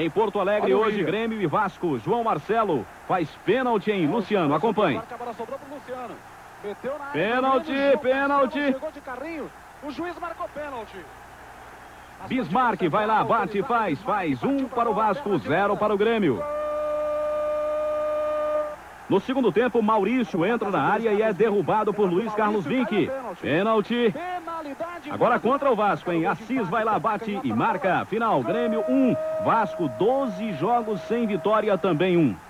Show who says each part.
Speaker 1: Em Porto Alegre,
Speaker 2: Olha
Speaker 1: hoje. Grêmio e Vasco. João Marcelo faz pênalti em Luciano. Acompanhe. Pênalti, pênalti.
Speaker 2: O juiz marcou pênalti.
Speaker 1: Bismarck vai lá, bate faz. Faz um para o Vasco, zero para o Grêmio. No segundo tempo, Maurício entra na área e é derrubado por Luiz Carlos Vinck. Pênalti. Agora contra o Vasco, hein? Assis vai lá, bate e marca. Final, Grêmio 1, Vasco 12 jogos sem vitória, também 1.